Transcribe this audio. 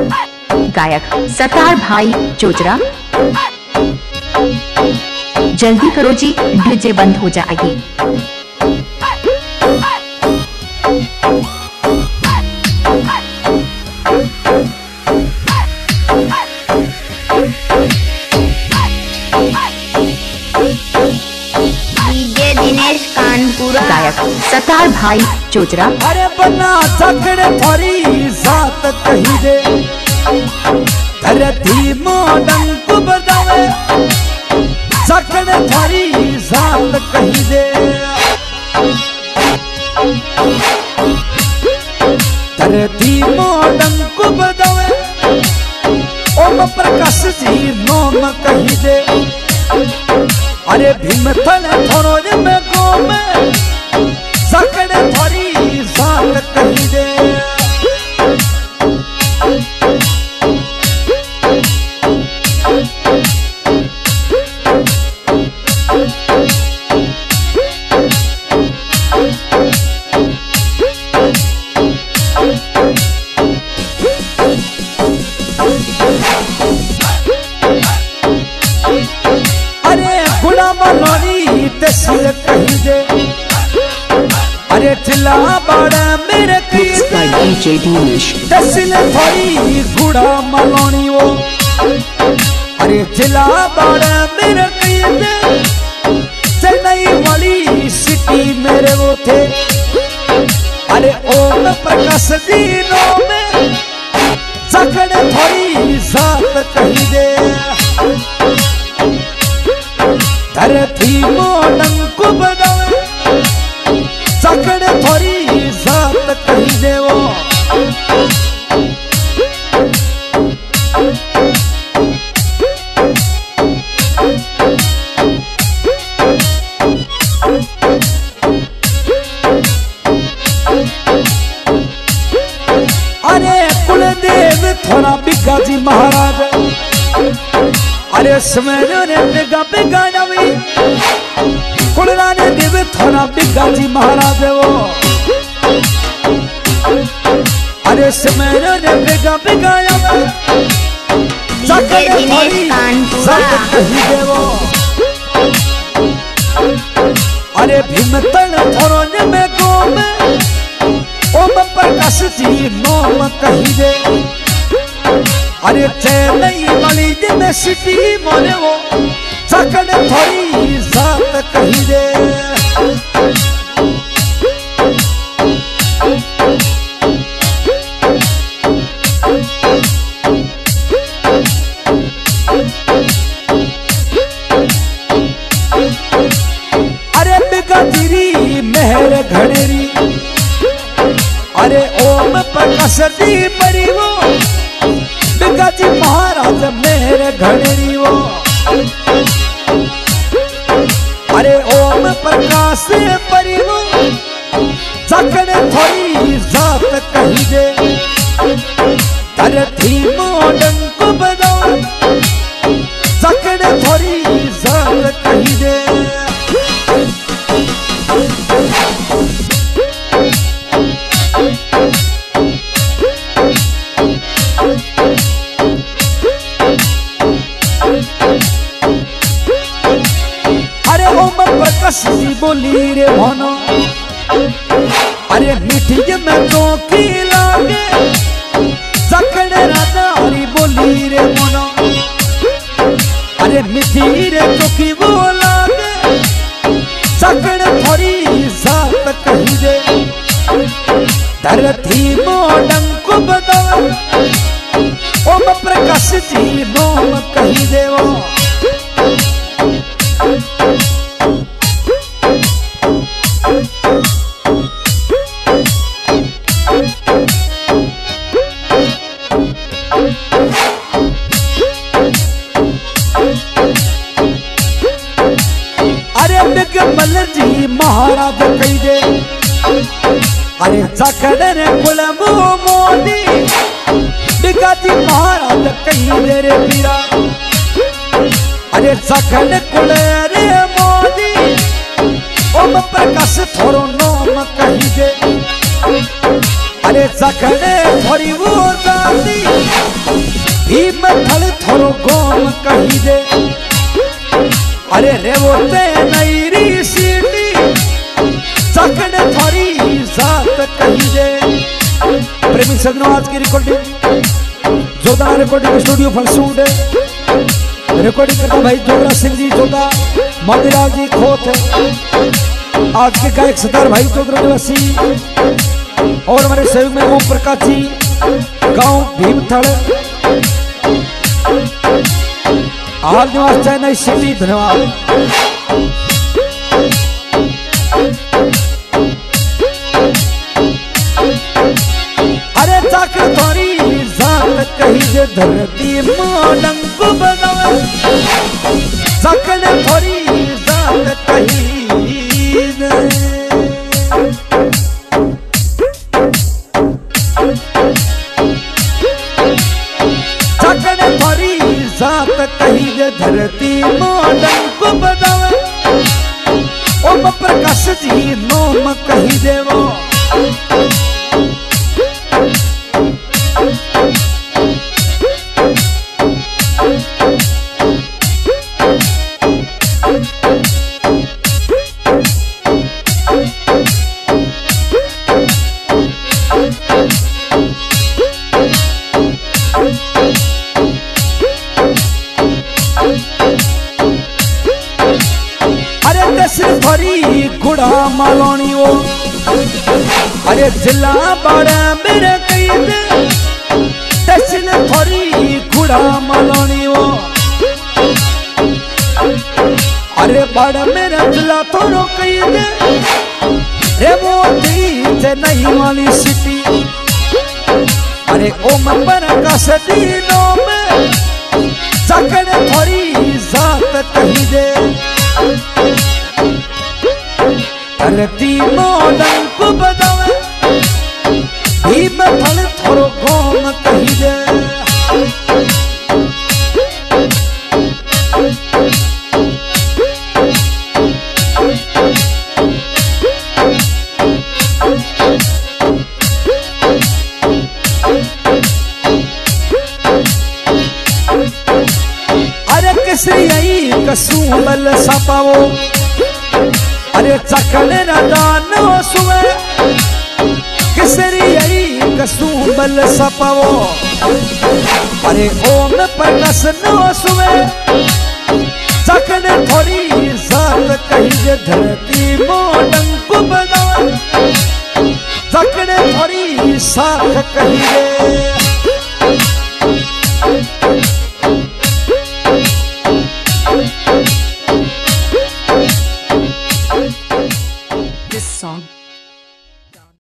गायक सतार भाई चोचरा जल्दी करो जी डीजे बंद हो जाएगी। डीजे दिनेश कानपुरा। गायक सतार भाई चोचरा अरे बना सकड़े थोड़ी सात कही दे। धरती मोडन को बजावे सकड़े थोड़ी सात कही दे। धरती मोडन को बजावे ओम प्रकाश जी नोम कही दे। अरे भीम मलोनी तस्वीर अरे चिल्ला बड़ा मेरे. तस्वीर थोड़ी गुड़ा मलोनी वो। अरे चिल्ला बड़ा मेरे चेन्नई वाली सिटी मेरे वो थे। अरे ओम प्रकाश दीनों में। सकड़े थोड़ी सात कही दे। अरे समय ने बिगा बिगा नवी। कुलरा ने देव थोड़ा बिगा जी महाराज वो। अरे समय ने बिगा बिगा नवी। डीजे दिनेश कानपुरा अरे भीम तन थोरो में गो में ओम प्रकाश जी नोम कही दे। अरे चेन्नई वाली सिटी मोरे वो सकड़ थोड़ी सात कही दे। अरे घड़ेरी, अरे ओम प्रकाश दी परी वो। बिगति महाराज मेरे घड़ेरी प्रकाश बोली रे भनो। अरे मिठी में तो की लागे? सकड़े राजा हरी बोली रे मनो अरे मिठी रे तो की वो लागे? सकड़े थोड़ी सात कही दे धरती मोडन को बदल। ओम प्रकाश जी नोम कही देवो। बेटक जी महाराज कई दे अरे रे कुलम मोदी। जी महाराज कई दे रे पीरा। अरे जखन कुल रे मोदी। ओम प्रकाश थोरो नाम कही दे अरे जखन थोरी वो जाती। भीम थल थोरो गोम कही दे अरे रे वो ते नईरी सीटी। सकड़ थोड़ी जात कही दे। प्रेमी सजनों, आज की रिकॉर्डिंग जोरदार रिकॉर्डिंग स्टूडियो फलसूट रिकॉर्डिंग करता भाई जोगरा सिंह जी जोधा मोतीलाल जी, खोत आज के गायक सरदार भाई चौधरी निवासी। और हमारे सहयोग में ओम प्रकाश जी, गाँव भीमथड़। सिटी धन्यवाद। अरे चाकर थोड़ी जात कही धरती माडंग बनावे चाकर थोड़ी जात कही जी नोम कही देवो। वो अरे जिला बड़ा मेरे कई भरी गुड़ा मालोनी अरे बड़ा मेरा जिला थोड़ो कई रे मोती चेन्नई वाली सिटी। अरे ओम पर का सदीनों में सकड़ थोड़ी जात कही दे। धरती मॉडल को बजावे भीम फल थोरो गोम कही दे अरे यही कसूमल सपावो। अरे चकले दान सुवे। किसरी यही कसूमल सपावो। अरे ओम प्रकस नो सुवे। चकले थोड़ी जात कही जे धरती मोडंग को बना चकले थोड़ी साख कही जे